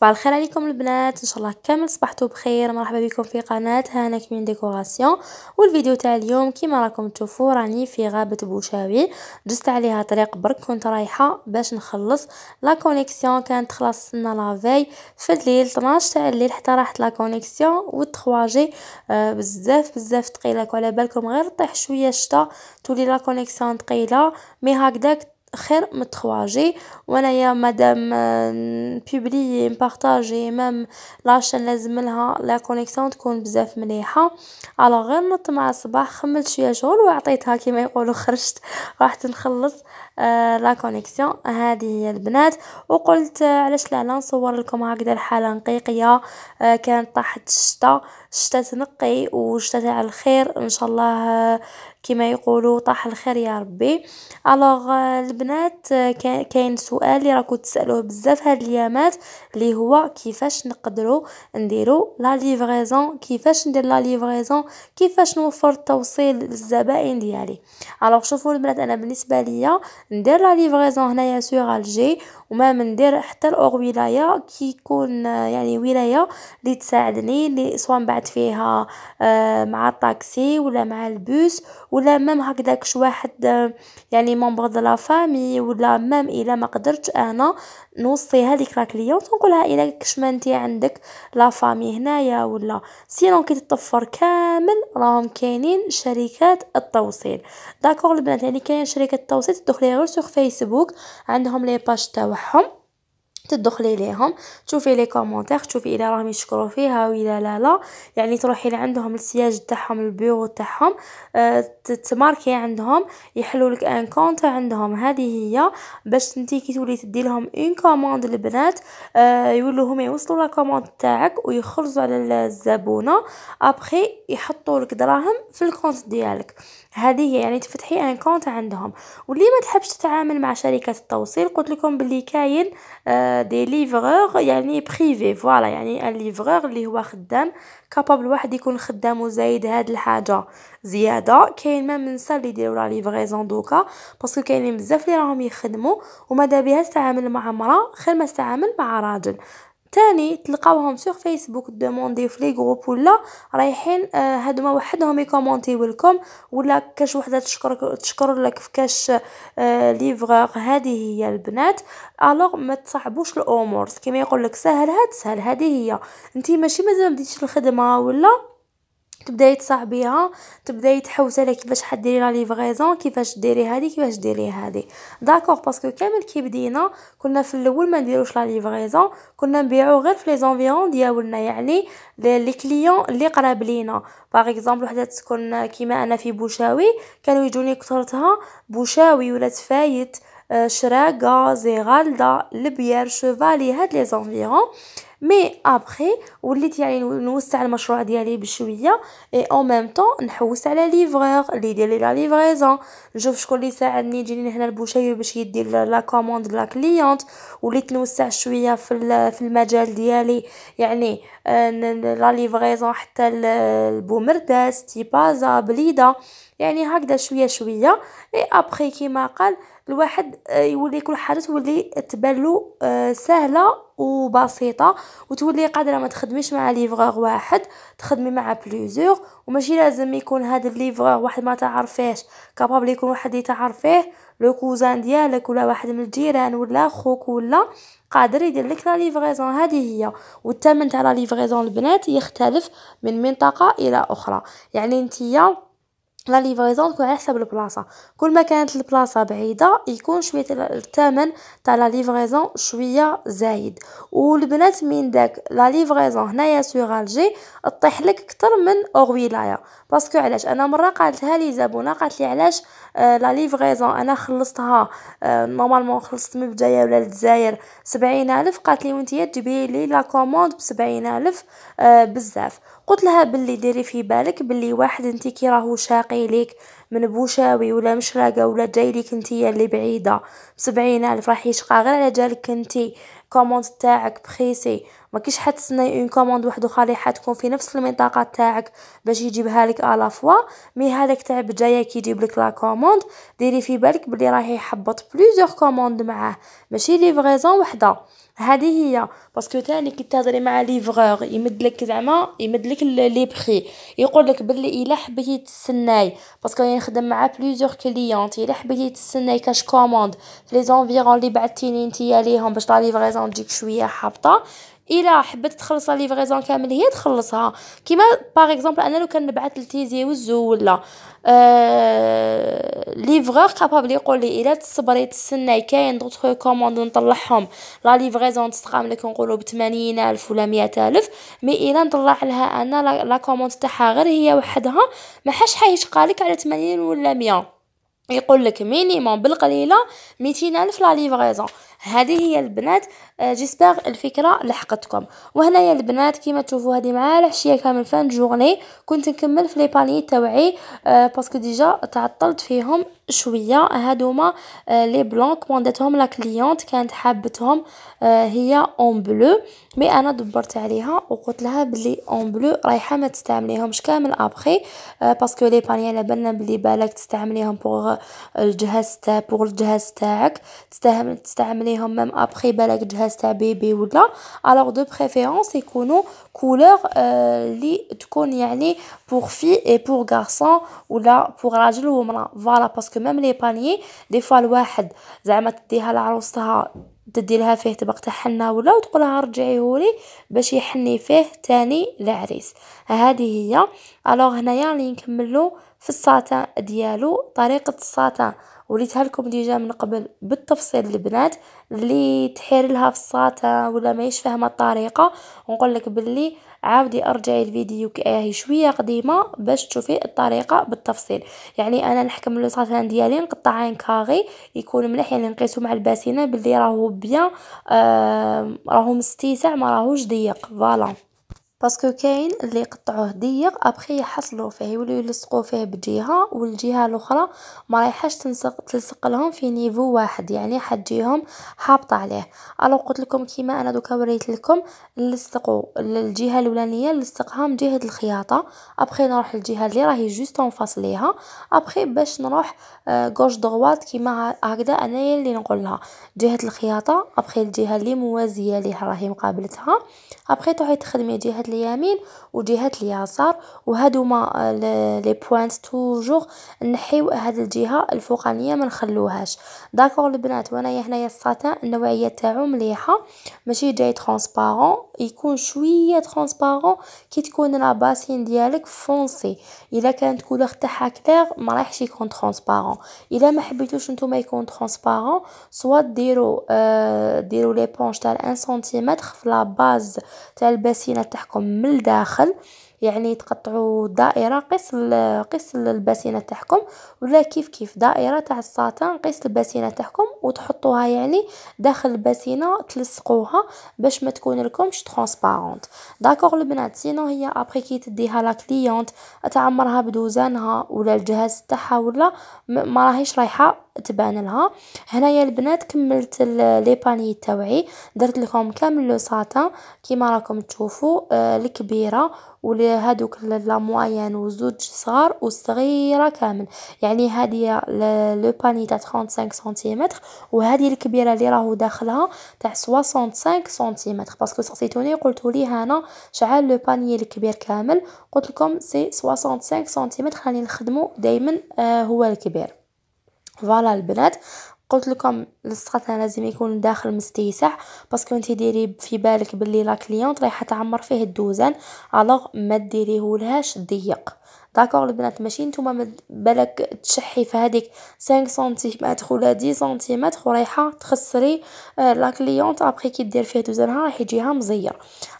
صباح الخير عليكم البنات إن شاء الله كامل صبحتوا بخير. مرحبا بكم في قناة هانا كمين décoration. والفيديو تاع اليوم كيما راكم تشوفوا راني في غابة بوشاوي. دزت عليها طريق برك كنت رايحة باش نخلص la connexion. كانت خلصنا لافاي في الليل 12 تاع الليل حتى راحت la connexion. و 3 G بزاف بزاف ثقيلة وعلى بالكم غير طيح شوية الشتا تولي la connexion ثقيلة. mais هكذاك خير من 3 G وانايا مادام ن publier ن partager même la chaîne لازم لها la connexion تكون بزاف مليحة. على غير نضت مع الصباح خملت شوية شغل وعطيتها كيما يقولوا خرجت رحت نخلص. la connexion. هذه هي البنات. وقلت آه علاش لا نصور لكم هكذا الحالة نقيقيه آه كانت طاحت الشتا. الشتا تنقي وشتا تاع الخير. إن شاء الله كما يقولوا طاح الخير يا ربي. alors البنات كاين سؤال اللي راكم تسألوه بزاف هاد الأيامات اللي هو كيفاش نقدروا نديروا la livraison كيفاش ندير la livraison كيفاش نوفر التوصيل للزبائن ديالي؟ alors شوفوا البنات أنا بالنسبة ليا ندير la livraison هنايا sur Alger وما ندير حتى الاوغ ولاية كي يكون يعني ولاية اللي تساعدني اللي سواء بعد فيها مع الطاكسي ولا مع البوس ولا même هكذاك واحد يعني membre de la famille ولا même إلا ما قدرتش أنا نوصي هذيك la cliente نقولها إلا كش ما انت عندك la famille هنايا ولا. sinon كي تطفر كامل راهم كاينين شركات التوصيل. d'accord البنات يعني كاين شركة التوصيل تدخلي غير sur فيسبوك عندهم les pages معهم تدخلي ليهم تشوفي les commentaires تشوفي إذا راهم يشكروا فيها ولا لا لا. يعني تروحي لعندهم ال siège تاعهم البيرو تاعهم أه ت marquer عندهم يحلوا لك un compte عندهم. هذه هي باش أنتي كي تولي تدي لهم une commande البنات أه يولوا هما يوصلوا la commande تاعك ويخرجوا على الزبونة. ابخي يحطوا لك دراهم في ال compte ديالك. هذه هي يعني تفتحي un compte عندهم. واللي ما تحبش تتعامل مع شركه التوصيل؟ قلت لكم باللي كاين آه des livreurs يعني privé voilà يعني ان اللي هو خدام capable واحد يكون خدام وزايد هاد الحاجة زيادة. كاين même نسا اللي يديروا la livraison دوكا parce que كاينين بزاف اللي راهم يخدموا وماذا بها تتعامل مع مرا خير ما تتعامل مع راجل. تاني تلقاوهم sur فيسبوك demandez في les groupes ولا رايحين آه هادوما وحدهم يكومونتيو لكم ولا كاش وحدة تشكر تشكر لك في كاش آه livreur هذه هي البنات. alors ما تصعبوش الأمور كيما يقول لك سهل هاد سهل هذه هي. انت ماشي مازال بديتي الخدمة ولا؟ تبداي تصاحبيها تبداي تحوسي على كيفاش تديري la livraison كيفاش ديري هذه كيفاش ديري هذه d'accord parce que كامل كي بدينا كنا في الأول ما نديروش la livraison كنا نبيعو غير في les environs ديالنا يعني les clients اللي قراب لينا. par exemple وحدة تكون كيما أنا في بوشاوي كانوا يجوني كثرتها بوشاوي ولا تفايت شراقه زيغالدا لبيار شوفالي هاد les environs mais après وليت يعني نوسع المشروع ديالي بشوية. اي أو ميم طون نحوس على livreur لي la livraison نشوف شكون اللي يساعدني يجيني هنا لبوشاوي باش يدير la commande la cliente وليت نوسع شوية في في المجال ديالي. يعني la livraison حتى البومرداس تيبازا بليده يعني هكذا شوية شوية. اي ابخي كيما قال الواحد يولي كل حاجة تولي تبان سهلة وبسيطة وتولي قادرة ما تخدميش مع livreur واحد تخدمي مع plusieurs وماشي لازم يكون هذا ال livreur واحد ما تعرفيهش capable يكون واحد يتعرفيه le cousin ديالك ولا واحد من الجيران ولا خوك ولا قادر يدير لك la livraison هذه هي والثمن تاع la livraison البنات يختلف من منطقة إلى أخرى. يعني نتيا la livraison تكون على حسب البلاصه كل ما كانت البلاصه بعيده يكون شوية الثمن تاع la livraison شوية زايد والبنات من داك la livraison هنايا sur Alger طيح لك أكثر من hors ولايه parce que علاش؟ أنا مرة قالتها لي زبونة قالت لي علاش آه la livraison أنا خلصتها آه normalement خلصت من بداية ولا الجزائر سبعين ألف. قالت لي وانتي تجيبي لي la commande بسبعين ألف آه بزاف. قلت لها باللي ديري في بالك باللي واحد انت كي راهو شاقي ليك من بوشاوي ولا مشراقة ولا جاي ليك انتيا اللي بعيدة. بسبعين ألف راح يشقى غير على جالك انتي. commande تاعك précise. ما كيش حتسنى une commande واحدة أخرى اللي حتكون في نفس المنطقة تاعك باش يجيبها لك à la fois mais هذاك تاع بجايه كيجيب لك la commande. ديري في بالك بلي راه يحبط plusieurs commandes معاه. ماشي livraison وحدة. هذه هي. parce que تاني كي تهضري مع livreur يمد لك زعما يمد لك les prix يقول لك بلي الا حبيتي تستناي parce que راني نخدم مع plusieurs clientes الا حبيتي تستناي كاش commande في les environs اللي بعثتيني نتيا ليهم باش la livraison تجيك شوية حابطه الا حبت تخلص la livraison كامل هي تخلصها. كيما par exemple أنا لو كان نبعث لتيزي وزو ولا آه livreur capable يقول لي الا تصبري تستناي كاين d'autres commandes نطلعهم. la livraison تستقام لك نقولوا ب ألف ولا مئة ألف mais إلا نطلع لها أنا la commande تاعها غير هي وحدها ما حاش حيشقالك على 80 ولا 100 يقول لك minimum بالقليلة 200 ألف la livraison هذه هي البنات. j'espère الفكرة لحقتكم. وهنايا البنات كيما تشوفوا هذه مع العشية كامل fin journée. كنت نكمل في les paniers تاوعي parce que déjà تعطلت فيهم شوية. هادوما les blancs كومونداتهم la cliente كانت حابتهم هي en bleu. mais أنا دبرت عليها وقلت لها بلي en bleu رايحة ما تستعمليهمش كامل أبخي. parce que les paniers على بالنا بلي بالك تستعمليهم pour الجهاز تاع pour الجهاز تاعك. تستعمليهم même après بالك جهاز تاع bébé ولا alors de préférence يكونوا couleur اللي تكون يعني pour fille et pour garçon ولا pour راجل ومراه voilà parce que même les paniers des fois الواحد زعما تديها لعروستها تدي لها فيه تبقى تحنى ولا وتقولها رجعيهولي باش يحني فيه تاني العريس هذه هي alors هنايا راني نكملو في الساتان ديالو طريقه الساتان وريتها لكم déjà من قبل بالتفصيل البنات اللي تحير لها في الساتان ولا ماهيش فاهمة الطريقة ونقول لك باللي عاودي أرجعي الفيديو كاهي شوية قديمة باش تشوفي الطريقة بالتفصيل. يعني أنا نحكم le satin ديالي نقطعين carré يكون مليح يعني نقيسو مع الباسينة باللي راهو بيان آه راهو مستيسع ما راهوش ضيق. voilà. parce que كاين اللي يقطعوه ضيق أبخي يحصلوا فيه يوليو يلصقوا فيه بجهه والجهة الأخرى ما رايحاش تلصق تلصق لهم في niveau واحد يعني حتجيهم هابطة عليه. alors قلت لكم كيما أنا دوكا وريت لكم نلصقوا الجهة الأولانية نلصقها من جهة الخياطة. أبخي نروح للجهة اللي راهي juste en face ليها après باش نروح gauche droite كيما هكذا أنايا اللي نقولها. جهة الخياطة أبخي الجهة اللي موازية ليها راهي مقابلتها. أبخي تروحي تخدمي جهة اليمين وجهة اليسار وهادوما les pointes toujours نحيو هاد الجهة الفوقانية ما نخلوهاش. d'accord البنات وانايا هنايا الساتان النوعية تاعو مليحة ماشي جاي transparent يكون شوية transparent كي تكون la bassine ديالك foncée. إلا كانت couleur تاعها كلير ما رايحش يكون transparent. إلا ما حبيتوش نتوما يكون transparent soit ديروا آه ديروا l'éponge تاع 1 سنتيمتر في la base تاع الباسينة تاعكم. من الداخل يعني تقطعوا دائرة قيس قيس الباسينه تاعكم ولا كيف كيف دائرة تاع الساتان قيس الباسينه تاعكم وتحطوها يعني داخل الباسينه تلصقوها باش ما تكون لكمش transparente d'accord البنات sinon هي après كي تديها la cliente تعمرها بدوزانها ولا الجهاز تاعها ولا ما راهيش رايحه تبان لها. هنايا البنات كملت les paniers تاوعي درت لكم كامل le satin كيما راكم تشوفوا آه الكبيرة ولهادوك la moyenne وزوج صغار والصغيره كامل. يعني هذه le panier تاع 35 سنتيمتر وهذه الكبيرة اللي راهو داخلها تاع 65 سنتيمتر. parce que سقسيتوني قلتوا لي هنا شعال le panier الكبير كامل. قلت لكم c'est 65 سنتيمتر خلينا نخدموا دائما آه هو الكبير. voilà البنات قلت لكم surtout لازم يكون داخل مستيسع parce que انت ديري في بالك باللي la cliente رايحة تعمر فيه الدوزان alors ما ديريهولهاش ضيق. d'accord البنات ماشي نتوما بالك تشحي في هذيك 5 سنتيمتر ولا 10 سنتيمتر ورايحه تخسري la cliente après كي دير فيه دوزانها راح يجيها مزير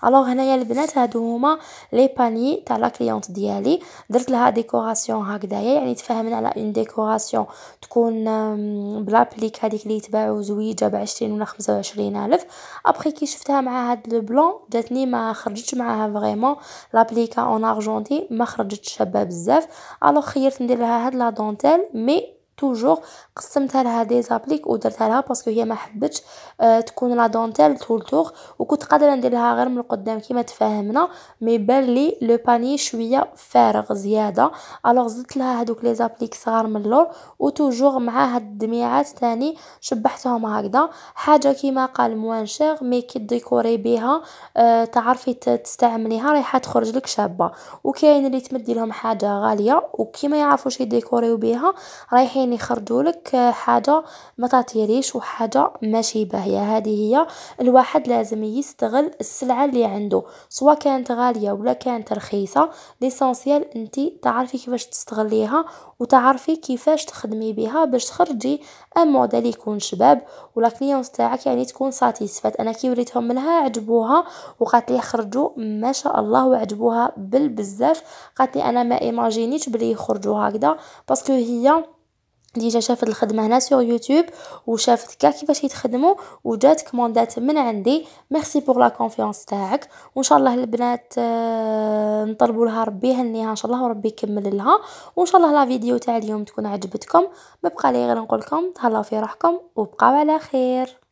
alors هنايا البنات هادو هما les paniers تاع la cliente ديالي درت لها décoration هكذايا يعني تفاهمنا على une décoration تكون ب l'applique هذيك اللي يتباعوا زويجة ب 20 ولا 25 ألف. après كي شفتها مع هاد le blanc جاتني ما خرجتش معاها vraiment l'applique en argenté ما خرجتش شابة. بزاف. alors خيرت ندير لها هاد la dentelle mais toujours قسمتها لها des appliques ودرتها لها parce que هي ما حبتش آه تكون la dentelle tout autour وكنت قادرة ندير لها غير من القدام كيما تفاهمنا mais بان لي le panier شوية فارغ زيادة. alors زدت لها هذوك les appliques صغار من اللور و toujours مع هاد الدميعات تاني شبحتهم هكذا. حاجة كيما قال moins chère mais كي ديكوري بها آه تعرفي تستعمليها رايحة تخرج لك شابة. وكاين اللي تمدي لهم حاجة غالية وكيما يعرفوش يديكوريو بها رايحين يخرجوا لك حاجة ما تعطيليش وحاجة ماشي باهيه هذه هي الواحد لازم يستغل السلعة اللي عنده سواء كانت غالية ولا كانت رخيصة. l'essentiel انت تعرفي كيفاش تستغليها وتعرفي كيفاش تخدمي بها باش تخرجي un modèle يكون شباب ولا cliente تاعك يعني تكون satisfaite أنا كي وريتهم منها عجبوها وقالت لي خرجوا ما شاء الله وعجبوها بالبزاف. قالت لي أنا ما imaginé يش بلي يخرجوا هكذا parce que هي déjà شافت الخدمة هنا sur يوتيوب وشافت كاع كيفاش يتخدموا وجات commandé ات من عندي. merci pour la confiance تاعك. وإن شاء الله البنات آه، نطلبوا لها ربي يهنيها إن شاء الله وربي يكمل لها. وإن شاء الله la vidéo تاع اليوم تكون عجبتكم. ما بقى لي غير نقول لكم تهلاو في روحكم وبقاو على خير.